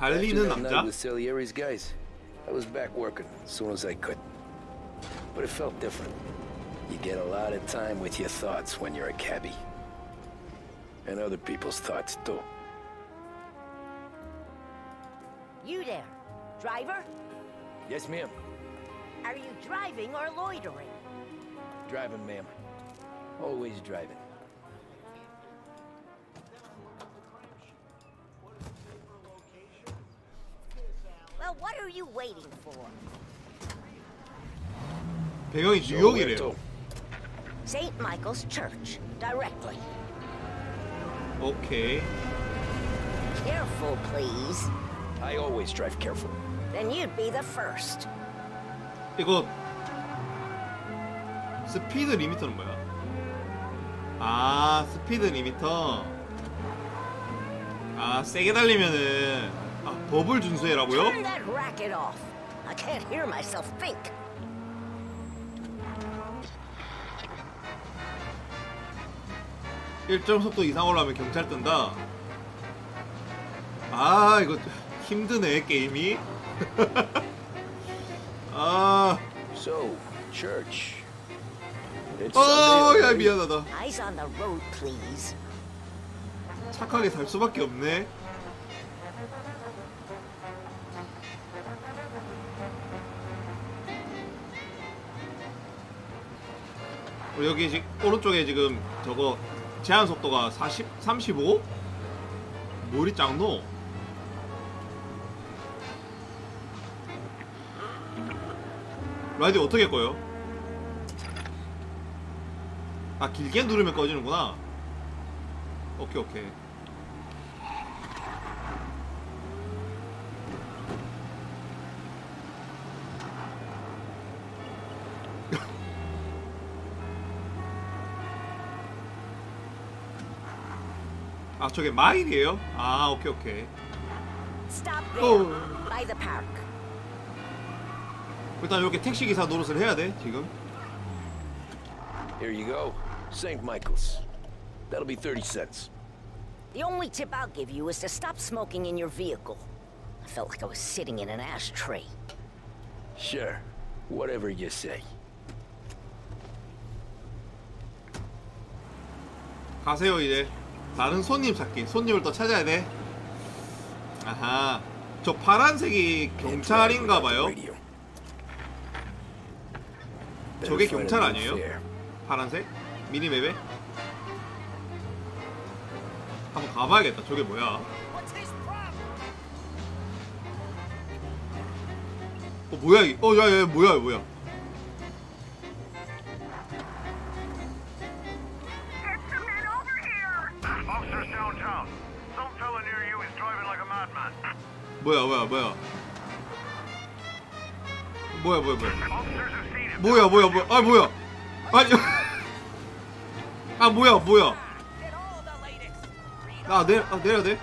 달리는 After that night 남자? with Salieri's guys, I was back working as soon as I could. But it felt different. You get a lot of time with your thoughts when you're a cabbie. And other people's thoughts, too. You there, driver? Yes, ma'am. Are you driving or loitering? Driving, ma'am. Always driving. Well, what are you waiting for? 배경이 So where 뉴욕이래요. to? St. Michael's Church, directly. 오케이. Careful, please. I always drive careful. Then you'd be the first. 이거 스피드 리미터는 뭐야? 아 스피드 리미터. 아 세게 달리면은 아 법을 준수해라고요? Turn that racket off. I can't hear myself think. 일정 속도 이상 올라오면 경찰 뜬다. 아 이거 힘드네 게임이. 아, So, church. It's 어, Sunday 야. 미안하다. Eyes on the road, please. 착하게 살 수밖에 없네. 어, 여기 지 오른쪽에 지금 저거 제한 속도가 40, 35? 뭐리 짱노? 라디오 어떻게 꺼요? 아 길게 누르면 꺼지는구나. 오케이 오케이. 아 저게 마일이에요? 아 오케이 오케이. Stop there, Oh. by the park. 일단 이렇게 택시 기사 노릇을 해야 돼 지금. Here you go. St. Michael's. That'll be 30 cents. The only tip I'll give you is to stop smoking in your vehicle. I felt like I was sitting in an ashtray. Sure. Whatever you say. 가세요 이제. 다른 손님 찾기. 손님을 또 찾아야 돼. 아하. 저 파란색이 경찰인가 봐요. 저게 경찰 아니에요? 파란색? 미니맵에? 한번 가봐야겠다. 저게 뭐야? 어 뭐야 이? 어 야야 뭐야 뭐야? 뭐야 뭐야 뭐야? 뭐야 뭐야 뭐야? 뭐야 뭐야 뭐야? 아 뭐야? 아니 아 뭐야 뭐야? 아 내려 아 내려야 돼?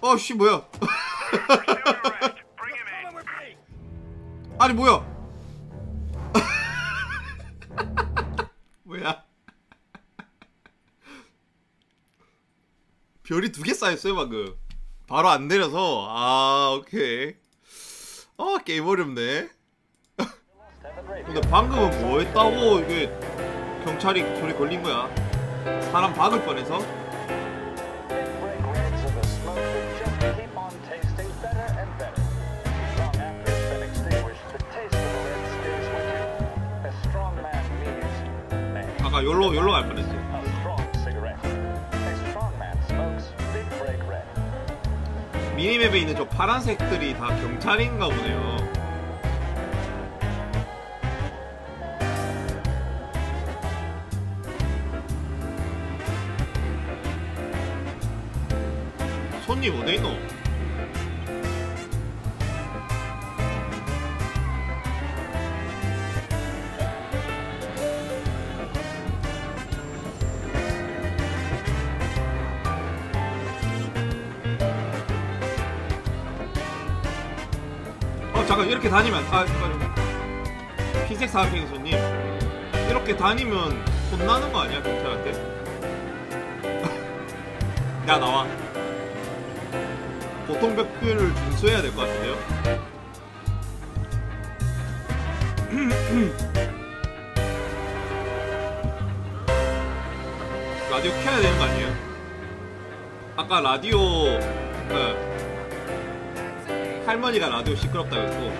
어씨 뭐야? 아니 뭐야? 뭐야? 별이 두 개 쌓였어요 방금. 바로 안 내려서 아 오케이. 아 게임 어렵네. 근데 방금은 뭐 했다고 이게 경찰이 소리 걸린 거야? 사람 박을 뻔해서? 아까 열로 열로 갈 뻔했지. 미니맵에 있는 저 파란색들이 다 경찰인가 보네요. 손님 어디 있노? 잠깐 이렇게 다니면 아 잠깐 흰색 사각형의 손님 이렇게 다니면 혼나는 거 아니야 경찰한테? 야 나와 보통벽표를 준수해야 될 것 같은데요? 라디오 켜야 되는 거 아니에요? 아까 라디오 그 할머니가 라디오 시끄럽다 그랬고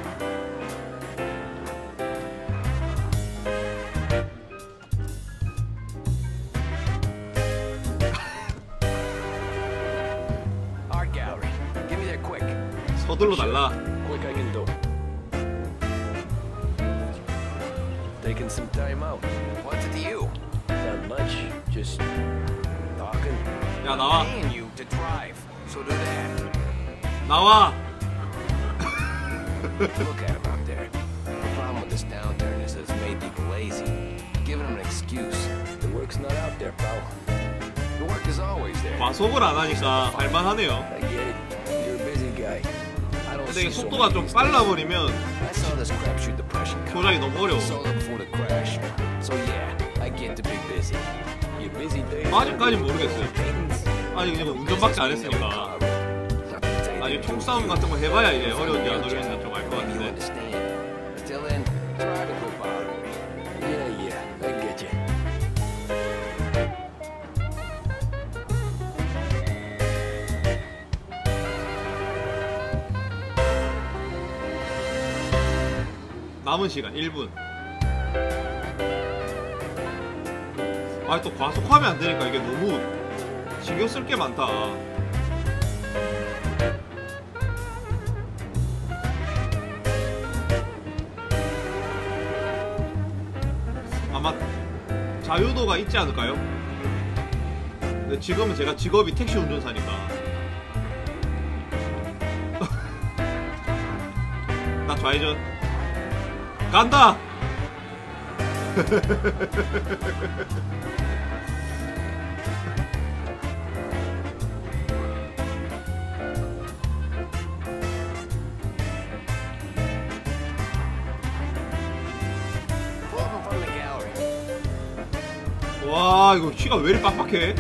Art gallery. Give me that quick. 서둘러 달라 Quick I can do. Taking some time out. What's it to you? Not much. Just talking. 야 나와 Paying you to drive. So do that. 나와 Look at him out there. The problem with this downturn is that it's made people lazy. Giving them an excuse. The work's not out there, pal. The work is always there. 과속을 안 하니까 할만하네요 I get it. You're a busy guy. 근데 속도가 좀 these 빨라 days. 버리면 I saw this crapshoot depression coming. 조작이 너무 어려워. 아직까진 모르겠어요 아직 이제 운전밖에 안 했으니까 나중에 총싸움 같은 거 해봐야 이제 어려운지 안 어려운지 좀알 것 같은데. 남은 시간 1분 아 또 과속하면 안 되니까 이게 너무 신경 쓸 게 많다 아마 자유도가 있지 않을까요? 근데 지금은 제가 직업이 택시 운전사니까 나 좌회전 간다! 와 이거 키가 왜 이리 빡빡해?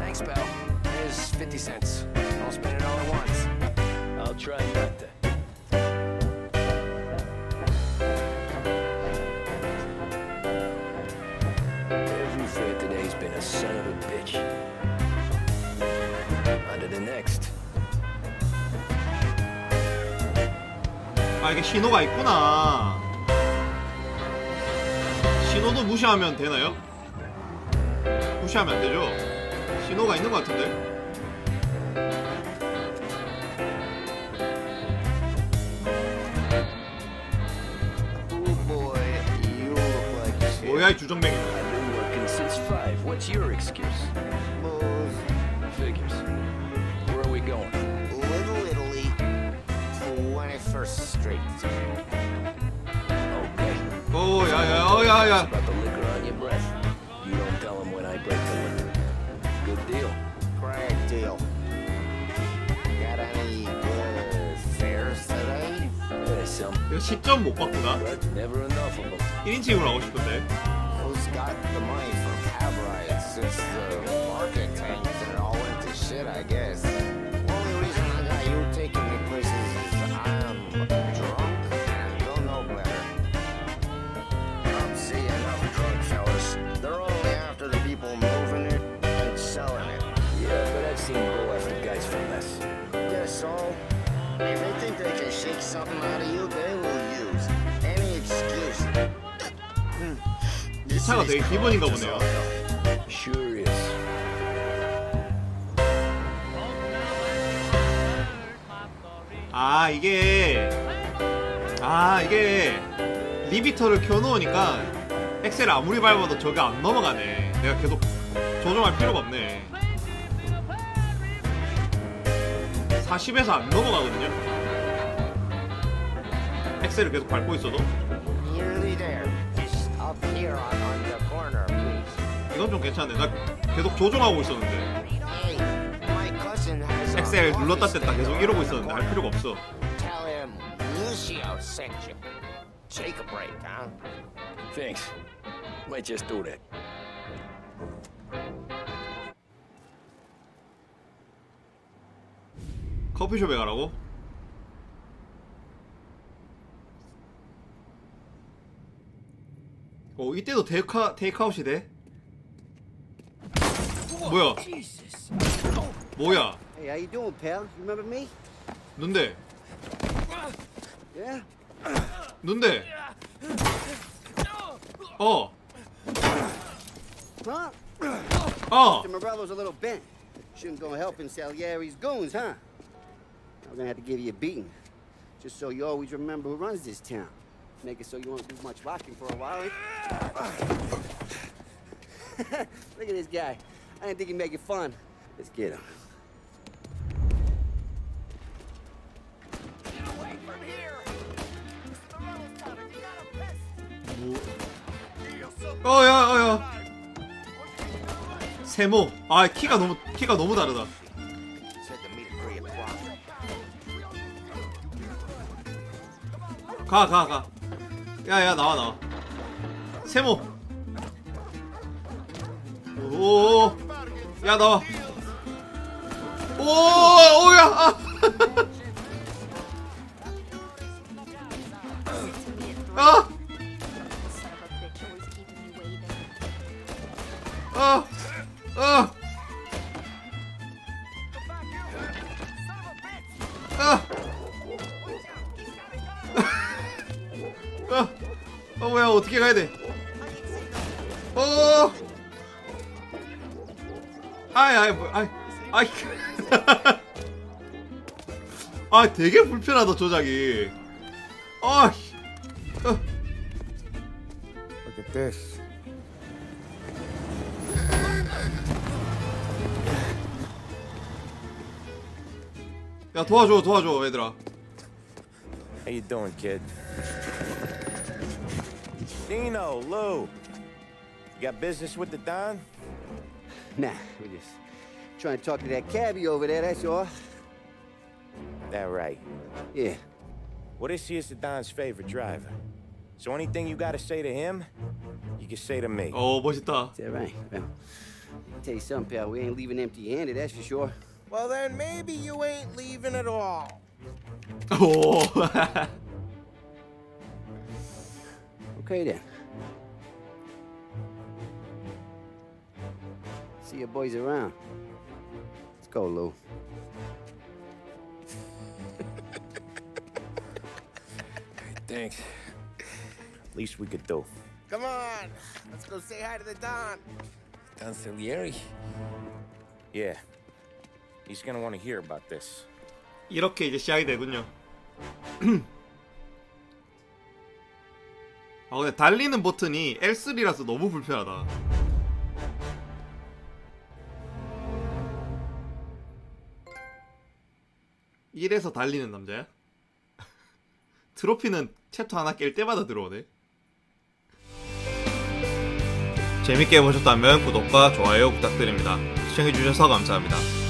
Thanks, pal. Here's 50 cents. Don't spend it all at once. I'll try not to. Every fair today's been a son of a bitch. On to the next. 아 이게 신호가 있구나 무시하면 되나요? 무시하면 안 되죠? 신호가 있는 것 같은데 Oh boy, you look like shit. 뭐야 이 주정뱅이 I've been working since five. What's your excuse? Figures. Where are we going? Little Italy, 21st Street. Okay. 오 야야 어 야야 이거 10점 못 받구나 them. 1인칭으로 하고 싶은데 차가 되게 기본인가 보네요. 아 이게 아 이게 리비터를 켜놓으니까 엑셀 아무리 밟아도 저게 안 넘어가네. 내가 계속 조정할 필요가 없네. 40에서 안 넘어가거든요. 엑셀을 계속 밟고 있어도 이건 좀 괜찮네 나 계속 조정하고 있었는데 엑셀 눌렀다 뗐다 계속 이러고 있었는데 할 필요가 없어 Tell him Lucio sent you. Take a break, huh? Thanks. Might just do that. 커피숍에 가라고? 어 이때도 테이크 테이크아웃이 돼? 뭐야? 뭐야? Hey, how you doing, pal? You remember me? 눈대 Yeah? 눈대 어 Huh? 어. Mr. Morello's a little bent. Shouldn't go helping Salieri's goons, huh? I'm gonna have to give you a beating. Just so you always remember who runs this town. Make it so you won't do much rocking for a while. eh? Look at this guy. I didn't think he'd make it fun. Let's get him. 어야 어야 세모 아 키가 너무 키가 너무 다르다 Said to meet at 3 o'clock. 가가 가 야야 나와 나와 세모 오야 나와 오 오야 아. 아. 아. 아. 아. 어떻게 가야 돼? 어. 아이 아이 뭐 아이 아이. 아 되게 불편하다 조작이. 아. 씨. 어. Look at this. 야 도와줘 도와줘 얘들아. How you doing, kid? Dino, Lou. You got business with the Don? Nah, we're just trying to talk to that cabbie over there, that's all. That right. Yeah. Well, this here's the Don's favorite driver. So anything you gotta say to him, you can say to me. 어 멋있다. Is that right? Well, tell you something, pal. We ain't leaving empty-handed, that's for sure. Well, then maybe you ain't leaving at all. 오. Okay then. See your boys around. Let's go, Lou. Thanks. Least we could do. Come on, let's go say hi to the Don. Don Salieri? Yeah. He's gonna want to hear about this. 이렇게 이제 시작이 되군요. 아 근데 달리는 버튼이 L3라서 너무 불편하다. 이래서 달리는 남자야? 트로피는 챕터 하나 깰 때마다 들어오네. 재밌게 보셨다면 구독과 좋아요 부탁드립니다. 시청해주셔서 감사합니다.